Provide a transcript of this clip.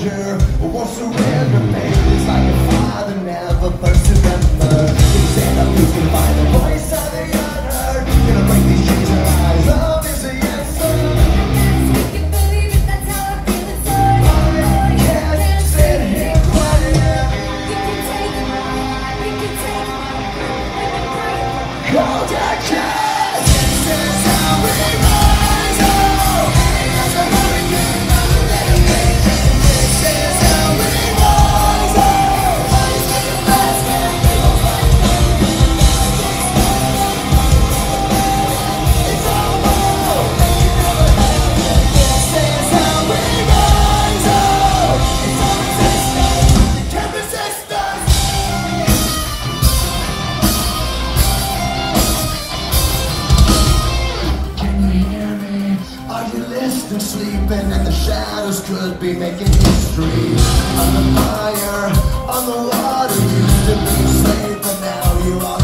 danger Won't surrender, man It's like a fire that never burns to ember Instead of losing fire and the shadows could be making history. On the fire, on the water, you used to be safe, but now you are